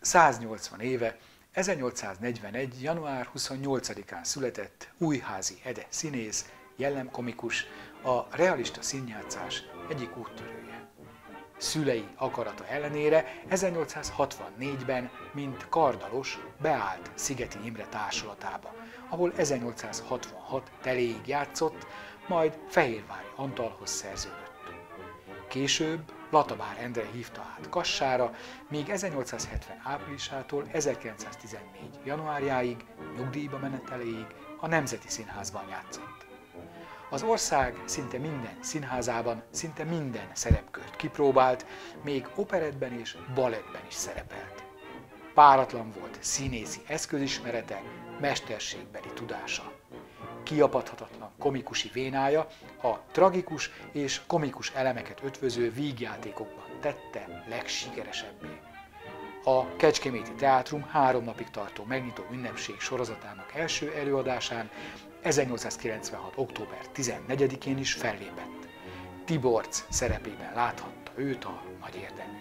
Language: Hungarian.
180 éve, 1841. január 28-án született Újházi Ede színész, jellemkomikus, a realista színjátszás egyik úttörője. Szülei akarata ellenére 1864-ben, mint kardalos, beállt Szigeti Imre társulatába, ahol 1866 teléig játszott, majd Fehérvári Antalhoz szerződött. Később Latabár Endre hívta át Kassára, míg 1870 áprilisától 1914 januárjáig, nyugdíjba meneteléig a Nemzeti Színházban játszott. Az ország szinte minden színházában szinte minden szerepkört kipróbált, még operetben és balettben is szerepelt. Páratlan volt színészi eszközismerete, mesterségbeli tudása kiapadhatatlan komikusi vénája a tragikus és komikus elemeket ötvöző vígjátékokban tette legsikeresebbé. A Kecskeméti Teátrum három napig tartó megnyitó ünnepség sorozatának első előadásán 1896. október 14-én is fellépett. Tiborc szerepében láthatta őt a nagy érdemű.